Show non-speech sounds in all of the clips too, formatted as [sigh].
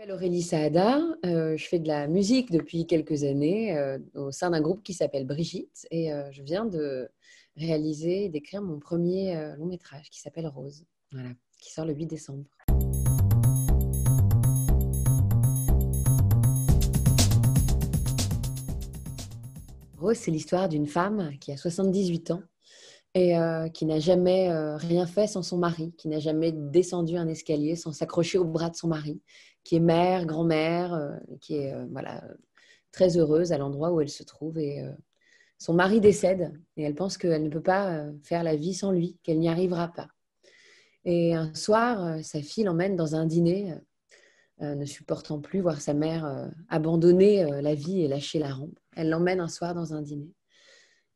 m'appelle Aurélie Saada, euh, je fais de la musique depuis quelques années euh, au sein d'un groupe qui s'appelle Brigitte et euh, je viens de réaliser et d'écrire mon premier long métrage qui s'appelle Rose, voilà, qui sort le 8 décembre. Rose, c'est l'histoire d'une femme qui a 78 ans et qui n'a jamais rien fait sans son mari, qui n'a jamais descendu un escalier sans s'accrocher au bras de son mari, qui est mère, grand-mère, euh, qui est euh, voilà, très heureuse à l'endroit où elle se trouve. Et euh, son mari décède et elle pense qu'elle ne peut pas faire la vie sans lui, qu'elle n'y arrivera pas. Et un soir, sa fille l'emmène dans un dîner, ne supportant plus voir sa mère abandonner la vie et lâcher la rampe. Elle l'emmène un soir dans un dîner.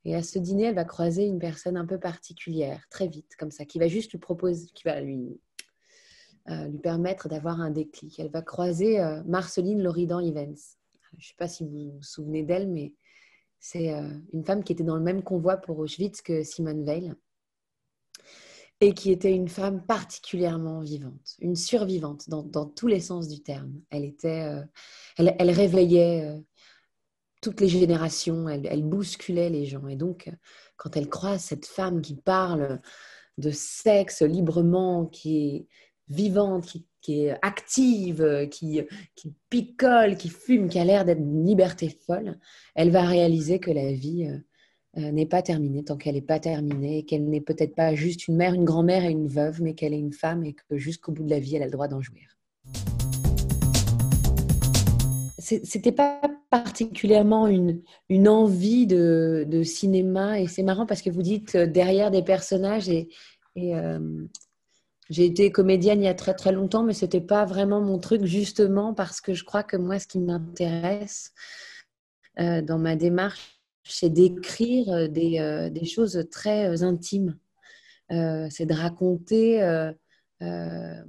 Et à ce dîner, elle va croiser une personne un peu particulière, très vite, comme ça, qui va juste lui proposer, qui va lui euh, lui permettre d'avoir un déclic. Elle va croiser euh, Marceline Loridan Evans. Je ne sais pas si vous vous souvenez d'elle, mais c'est euh, une femme qui était dans le même convoi pour Auschwitz que Simone Veil et qui était une femme particulièrement vivante, une survivante dans, tous les sens du terme. Elle, était, elle, elle, réveillait toutes les générations, elle, bousculait les gens. Et donc, quand elle croise cette femme qui parle de sexe librement, qui est vivante, qui, est active, qui, qui, picole, qui fume, qui a l'air d'être une liberté folle, elle va réaliser que la vie euh, euh, n'est pas terminée tant qu'elle n'est pas terminée, qu'elle n'est peut-être pas juste une mère, une grand-mère et une veuve, mais qu'elle est une femme et que jusqu'au bout de la vie, elle a le droit d'en jouir. C'était pas particulièrement une, une envie de, de cinéma et c'est marrant parce que vous dites euh, derrière des personnages et, et j'ai été comédienne il y a très très longtemps, mais ce n'était pas vraiment mon truc, justement parce que je crois que moi, ce qui m'intéresse euh, dans ma démarche, c'est d'écrire euh, des, euh, des, choses très intimes. c'est de raconter la,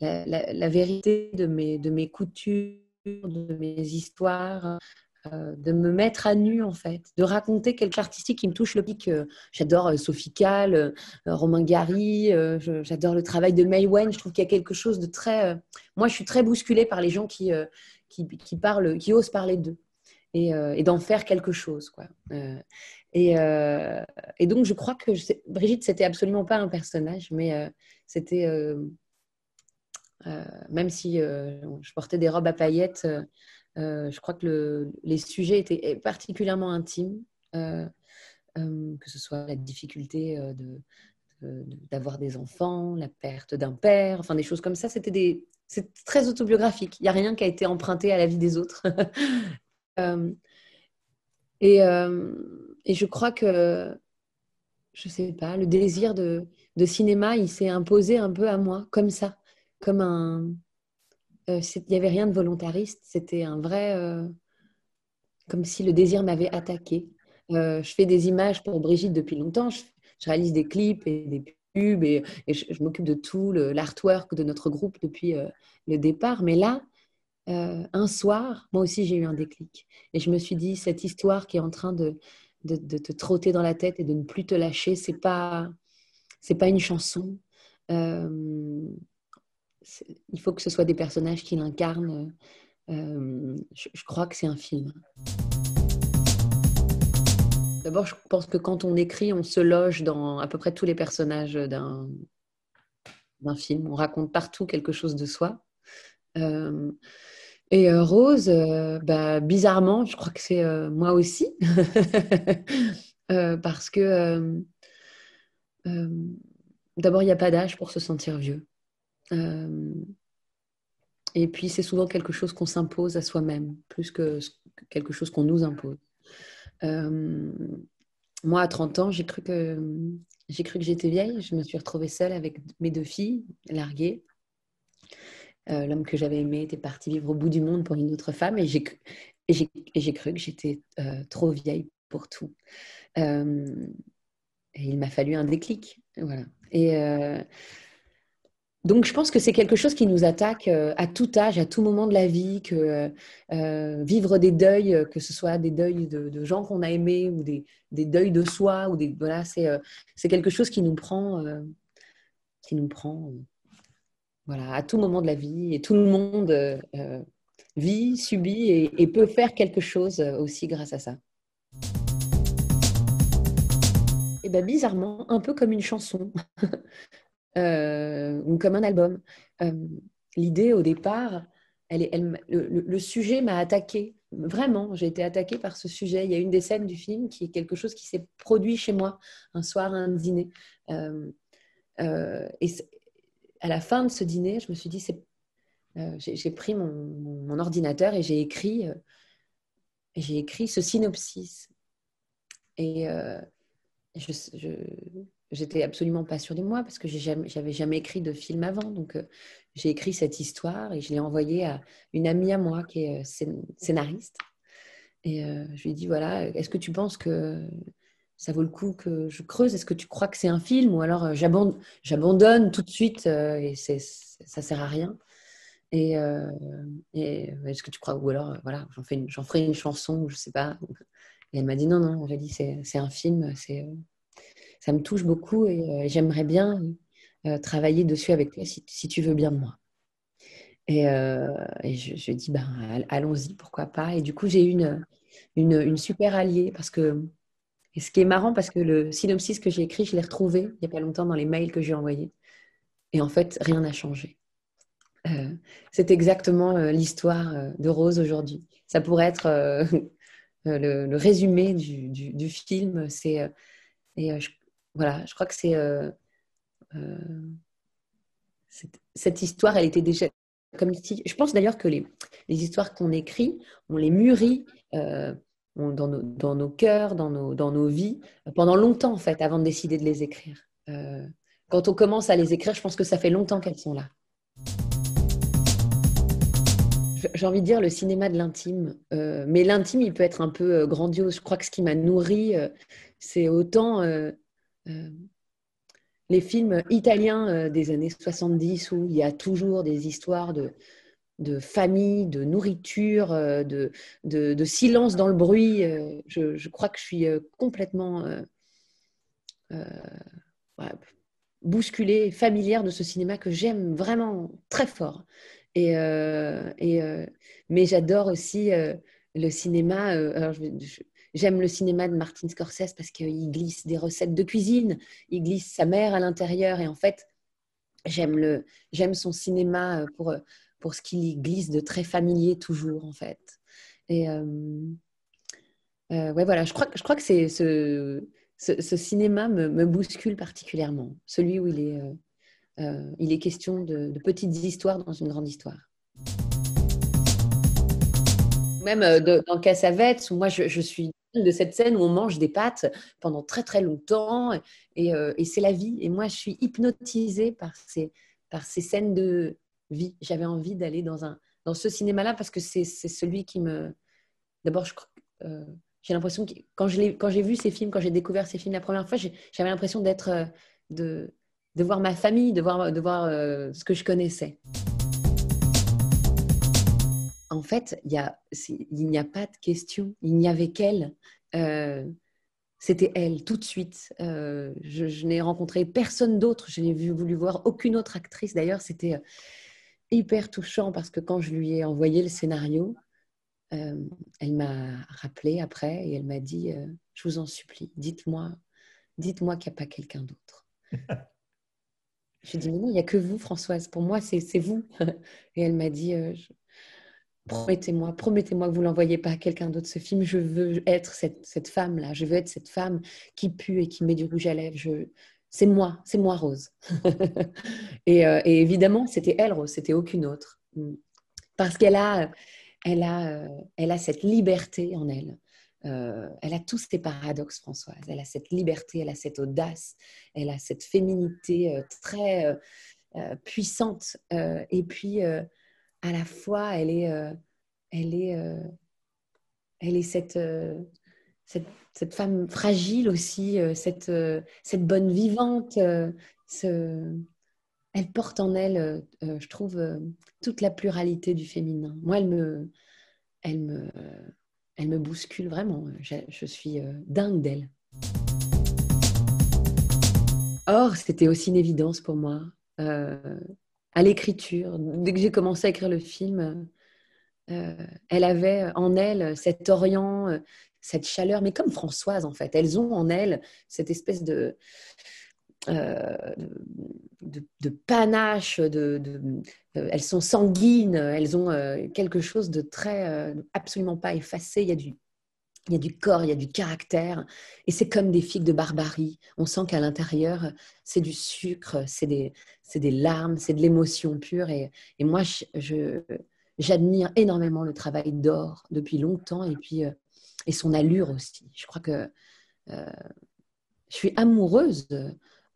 la, vérité de mes, de mes coutumes, de mes histoires, euh, de me mettre à nu en fait, de raconter quelque artistique qui me touche le pic. Euh, j'adore euh, Sophie Calle, Romain Gary, j'adore le travail de May Wen. Je trouve qu'il y a quelque chose de très. Moi, je suis très bousculée par les gens qui, qui, parlent, qui osent parler d'eux et, d'en faire quelque chose. Et, et, donc, je crois que Brigitte, c'était absolument pas un personnage, mais c'était. Même si je portais des robes à paillettes, euh, je crois que les sujets étaient particulièrement intimes, euh, euh, que ce soit la difficulté d'avoir des enfants, la perte d'un père, enfin des choses comme ça. C'était c'est très autobiographique. Il n'y a rien qui a été emprunté à la vie des autres. [laughs] et, je crois que, je sais pas, le désir de, de cinéma, il s'est imposé un peu à moi, comme ça, comme un, euh, il n'y avait rien de volontariste. C'était un vrai. Euh, comme si le désir m'avait attaqué. Euh, je fais des images pour Brigitte depuis longtemps. Je, réalise des clips et des pubs et, je, m'occupe de tout l'artwork de notre groupe depuis le départ. Mais là, un soir, moi aussi, j'ai eu un déclic. Et je me suis dit, cette histoire qui est en train de, de, te trotter dans la tête et de ne plus te lâcher, c'est pas, pas une chanson il faut que ce soit des personnages qui l'incarnent. Euh, je, crois que c'est un film. D'abord, je pense que quand on écrit, on se loge dans à peu près tous les personnages d'un film. On raconte partout quelque chose de soi. Euh, et euh, Rose, bah, bizarrement, je crois que c'est moi aussi. [laughs] parce que d'abord, il n'y a pas d'âge pour se sentir vieux. Euh, et puis, c'est souvent quelque chose qu'on s'impose à soi-même, plus que quelque chose qu'on nous impose. Euh, moi, à 30 ans, j'ai cru que j'ai cru que j'étais vieille. Je me suis retrouvée seule avec mes deux filles, larguées. Euh, l'homme que j'avais aimé était parti vivre au bout du monde pour une autre femme, et j'ai cru que j'étais trop vieille pour tout. et il m'a fallu un déclic, voilà. Et donc, je pense que c'est quelque chose qui nous attaque euh, à tout âge, à tout moment de la vie, que euh, vivre des deuils, euh, que ce soit des deuils de, gens qu'on a aimés ou des, deuils de soi, ou des voilà, c'est quelque chose qui nous prend, qui nous prend voilà, à tout moment de la vie, et tout le monde vit, subit et, peut faire quelque chose aussi grâce à ça. Et ben, bizarrement, un peu comme une chanson [laughs] ou comme un album. L'idée au départ, elle, le, sujet m'a attaqué. Vraiment, j'ai été attaquée par ce sujet. Il y a une des scènes du film qui est quelque chose qui s'est produit chez moi un soir un dîner. Euh, euh, et à la fin de ce dîner, je me suis dit, euh, j'ai pris mon, ordinateur et j'ai écrit, j'ai écrit ce synopsis. Et je, j'étais absolument pas sûre de moi parce que j'avais jamais, jamais écrit de film avant. Donc, euh, j'ai écrit cette histoire et je l'ai envoyée à une amie à moi qui est euh, scénariste. Et euh, je lui ai dit voilà, est-ce que tu penses que ça vaut le coup que je creuse? Est-ce que tu crois que c'est un film ou alors j'abandonne tout de suite et ça sert à rien et, est-ce que tu crois? Ou alors, voilà, j'en, ferai une chanson, je sais pas. Et elle m'a dit non, non, j'ai dit c'est un film, c'est ça me touche beaucoup et euh, j'aimerais bien euh, travailler dessus avec toi si, tu veux bien de moi. Et, euh, je, dis, ben, allons-y, pourquoi pas. Et du coup, j'ai une, une, super alliée parce que, et ce qui est marrant, parce que le synopsis que j'ai écrit, je l'ai retrouvé il n'y a pas longtemps dans les mails que j'ai envoyés. Et en fait, rien n'a changé. c'est exactement l'histoire de Rose aujourd'hui. Ça pourrait être [laughs] le, résumé du, film. Et je, voilà, je crois que c'est euh, euh, cette, histoire, elle était déjà comme. Je pense d'ailleurs que les, les histoires qu'on écrit, on les mûrit euh, dans, nos, dans, nos, cœurs, dans nos, dans nos vies, pendant longtemps en fait, avant de décider de les écrire. quand on commence à les écrire, je pense que ça fait longtemps qu'elles sont là. J'ai envie de dire le cinéma de l'intime, mais l'intime, il peut être un peu grandiose. Je crois que ce qui m'a nourri, c'est autant les films italiens euh, des années 70 où il y a toujours des histoires de, de famille, de nourriture, euh, de, de, silence dans le bruit. Je, crois que je suis complètement bousculée, familière de ce cinéma que j'aime vraiment très fort. Et, mais j'adore aussi le cinéma. J'aime le cinéma de Martin Scorsese parce qu'il glisse des recettes de cuisine, il glisse sa mère à l'intérieur et en fait, j'aime son cinéma euh, pour euh, pour ce qu'il glisse de très familier toujours en fait. Et euh, ouais voilà, je crois je crois que c'est ce, ce, cinéma me, me, bouscule particulièrement, celui où il est il est question de, petites histoires dans une grande histoire même dans Cassavetes, où moi je, je, suis de cette scène où on mange des pâtes pendant très très longtemps euh, et, c'est la vie. Et moi, je suis hypnotisée par ces, par ces scènes de vie. J'avais envie d'aller dans, dans ce cinéma-là parce que c'est celui qui me... D'abord, euh, j'ai l'impression que quand j'ai vu ces films, quand j'ai découvert ces films la première fois, j'avais l'impression d'être... Euh, de, de voir ma famille, de voir, de voir ce que je connaissais en fait, il n'y a, pas de question. Il n'y avait qu'elle. Euh, c'était elle, tout de suite. Euh, je, n'ai rencontré personne d'autre. Je n'ai voulu voir aucune autre actrice. D'ailleurs, c'était euh, hyper touchant parce que quand je lui ai envoyé le scénario, elle m'a rappelé après et elle m'a dit Je vous en supplie, dites-moi dites-moi qu'il n'y a pas quelqu'un d'autre. je lui ai dit Mais non, il n'y a que vous, Françoise. Pour moi, c'est vous. [laughs] et elle m'a dit promettez-moi, promettez-moi que vous l'envoyez pas à quelqu'un d'autre ce film. Je veux être cette, femme-là. Je veux être cette femme qui pue et qui met du rouge à lèvres. Je... C'est moi, c'est moi, Rose. [laughs] Euh, et, évidemment, c'était elle, Rose, c'était aucune autre. Mm. Parce qu'elle a, elle a, euh, elle a cette liberté en elle. Euh, elle a tous ces paradoxes, Françoise. Elle a cette liberté, elle a cette audace, elle a cette féminité très puissante. et puis, à la fois, elle est, euh, elle est, euh, elle est cette, euh, cette, cette, femme fragile aussi, cette, cette bonne vivante. Elle porte en elle, je trouve, toute la pluralité du féminin. Moi, elle me, elle me, elle me bouscule vraiment. Je suis dingue d'elle. Or, c'était aussi une évidence pour moi à l'écriture. Dès que j'ai commencé à écrire le film, elle avait en elle cet Orient, cette chaleur, mais comme Françoise en fait. Elles ont en elles cette espèce de, de, panache, de, elles sont sanguines, elles ont quelque chose de très absolument pas effacé. Il y a du il y a du corps, il y a du caractère, et c'est comme des figues de barbarie. On sent qu'à l'intérieur, c'est du sucre, c'est des, des, larmes, c'est de l'émotion pure. Et, moi, j'admire énormément le travail d'Or depuis longtemps, et puis euh, et son allure aussi. Je crois que euh, je suis amoureuse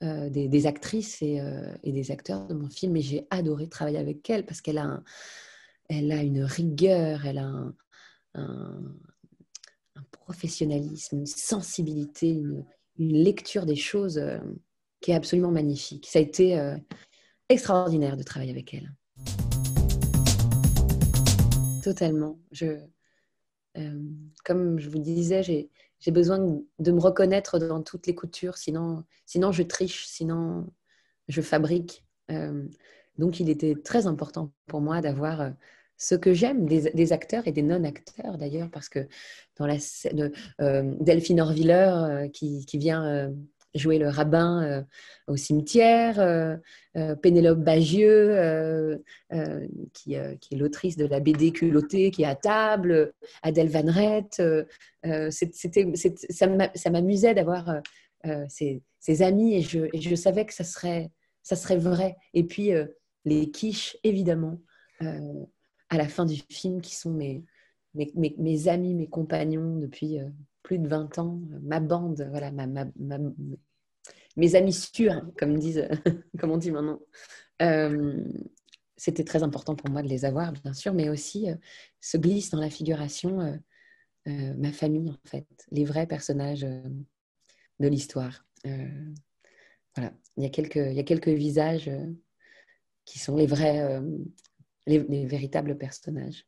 euh, des, actrices et, des acteurs de mon film, et j'ai adoré travailler avec elle parce qu'elle a, a une rigueur, elle a un un professionnalisme, une sensibilité, une, lecture des choses euh, qui est absolument magnifique. Ça a été euh, extraordinaire de travailler avec elle. Totalement. Je, euh, comme je vous disais, j'ai besoin de me reconnaître dans toutes les coutures, sinon, sinon je triche, sinon je fabrique. donc il était très important pour moi d'avoir ce que j'aime des, acteurs et des non-acteurs d'ailleurs, parce que dans la scène euh, Delphine Orviller euh, qui, vient euh, jouer le rabbin au cimetière, Pénélope Bagieux qui, est l'autrice de la BD culottée qui est à table, Adèle Van Rett, ça m'amusait d'avoir ces, amis et je, et je, savais que ça serait, ça serait vrai. Et puis les quiches, évidemment à la fin du film qui sont mes, mes, amis, mes compagnons depuis euh, plus de 20 ans, ma bande, voilà, ma, mes amis sûrs, comme, disent, [laughs] comme on dit maintenant. Euh, c'était très important pour moi de les avoir, bien sûr, mais aussi euh, se glisse dans la figuration ma famille, en fait, les vrais personnages de l'histoire. voilà, il y, a quelques, il y a quelques visages qui sont les vrais, les, véritables personnages.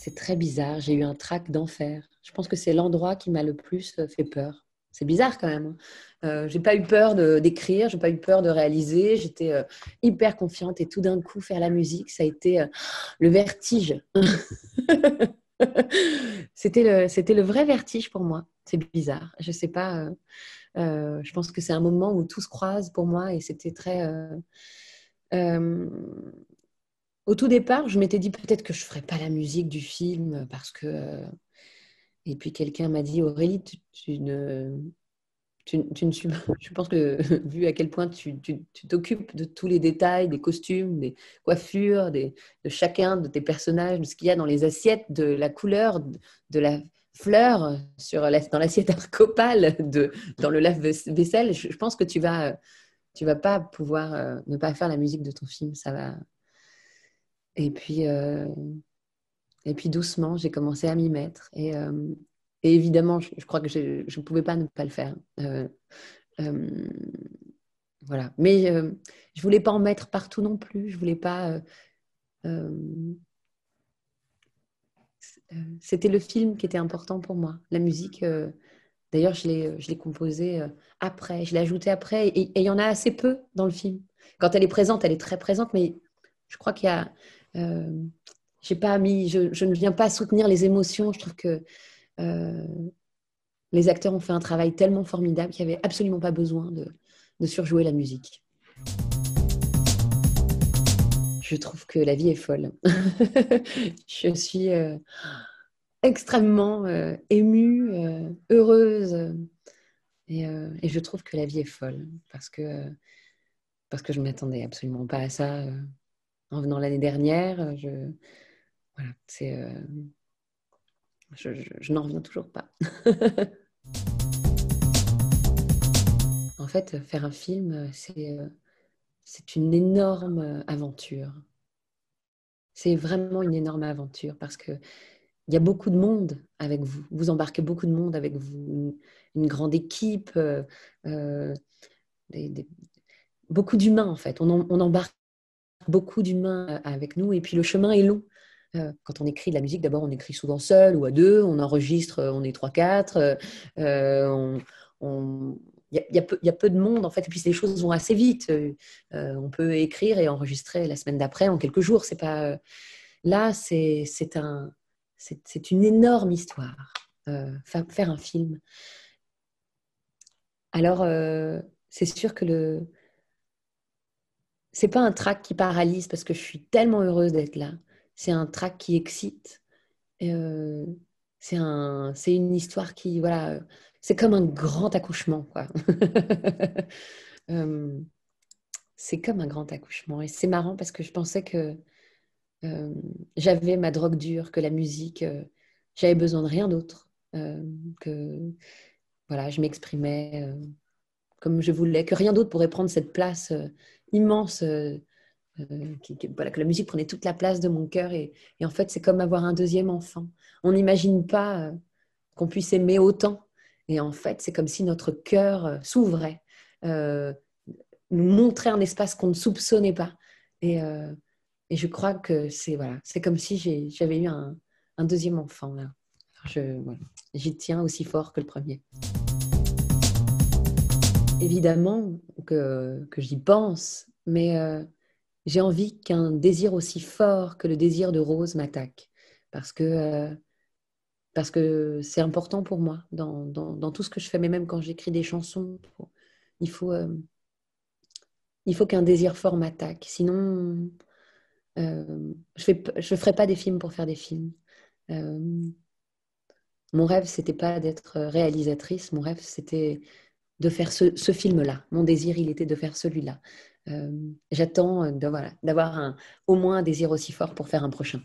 C'est très bizarre, j'ai eu un trac d'enfer. Je pense que c'est l'endroit qui m'a le plus euh, fait peur. C'est bizarre quand même. Hein. Euh, j'ai pas eu peur d'écrire, j'ai pas eu peur de réaliser. J'étais euh, hyper confiante et tout d'un coup faire la musique, ça a été le vertige. [laughs] c'était le, le vrai vertige pour moi. C'est bizarre. Je sais pas. je pense que c'est un moment où tout se croise pour moi et c'était très euh, au tout départ, je m'étais dit peut-être que je ne ferais pas la musique du film parce que. Euh, et puis quelqu'un m'a dit Aurélie, tu, ne. Tu, ne suis [laughs] Je pense que, [laughs] vu à quel point tu t'occupes de tous les détails, des costumes, des coiffures, des, de chacun de tes personnages, de ce qu'il y a dans les assiettes, de la couleur, de, la fleur sur dans l'assiette [laughs] arcopale, de, dans le lave-vaisselle, je, pense que tu vas tu vas pas pouvoir euh, ne pas faire la musique de ton film. Ça va. Et puis, euh, et puis doucement, j'ai commencé à m'y mettre. Et, euh, évidemment, je, crois que je ne pouvais pas ne pas le faire. voilà. Mais je voulais pas en mettre partout non plus. Je voulais pas. C'était le film qui était important pour moi. La musique. D'ailleurs, je l'ai composé après, je l'ai ajouté après, et, il y en a assez peu dans le film. Quand elle est présente, elle est très présente, mais je crois qu'il y a, euh, j'ai pas mis, je, ne viens pas soutenir les émotions. Je trouve que euh, les acteurs ont fait un travail tellement formidable qu'il n'y avait absolument pas besoin de, surjouer la musique. Je trouve que la vie est folle. [laughs] je suis euh, extrêmement émue, heureuse euh, et, je trouve que la vie est folle parce que, parce que je ne m'attendais absolument pas à ça euh, en venant l'année dernière. Je, voilà, c'est, euh, je, n'en reviens toujours pas. [laughs] en fait, faire un film, c'est, c'est une énorme aventure. C'est vraiment une énorme aventure parce que il y a beaucoup de monde avec vous. Vous embarquez beaucoup de monde avec vous, une, grande équipe, euh, euh, beaucoup d'humains en fait. On, embarque beaucoup d'humains euh, avec nous et puis le chemin est long. quand on écrit de la musique, d'abord on écrit souvent seul ou à deux, on enregistre, on est trois, quatre, il y, a peu de monde en fait, et puis les choses vont assez vite. on peut écrire et enregistrer la semaine d'après en quelques jours. Pas là, c'est un, c'est une énorme histoire. faire un film. Alors, c'est sûr que le, c'est pas un track qui paralyse parce que je suis tellement heureuse d'être là. C'est un track qui excite. Euh, c'est un, une histoire qui, voilà, c'est comme un grand accouchement, quoi. [laughs] Euh, c'est comme un grand accouchement. Et c'est marrant parce que je pensais que euh, j'avais ma drogue dure, que la musique, j'avais besoin de rien d'autre, que voilà, je m'exprimais comme je voulais, que rien d'autre pourrait prendre cette place immense, euh, euh, voilà, que la musique prenait toute la place de mon cœur. Et, en fait, c'est comme avoir un deuxième enfant. On n'imagine pas euh, qu'on puisse aimer autant. Et en fait, c'est comme si notre cœur s'ouvrait, nous montrait un espace qu'on ne soupçonnait pas. Et, et je crois que c'est voilà, c'est comme si j'avais eu un, un, deuxième enfant. Là. J'y tiens aussi fort que le premier. Évidemment que, que j'y pense, mais euh, j'ai envie qu'un désir aussi fort que le désir de Rose m'attaque. Parce que euh, c'est important pour moi dans, dans, dans, tout ce que je fais, mais même quand j'écris des chansons, il faut, euh, il faut qu'un désir fort m'attaque. Sinon, je ne ferai pas des films pour faire des films. mon rêve, c'était pas d'être réalisatrice. Mon rêve, c'était de faire ce, film-là. Mon désir, il était de faire celui-là. Euh, j'attends d'avoir au moins un désir aussi fort pour faire un prochain.